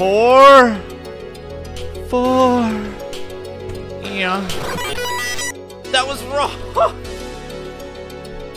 Four. Four. Yeah. That was wrong.